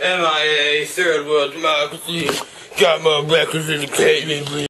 MIA, third world democracy. Got more records in the KGB.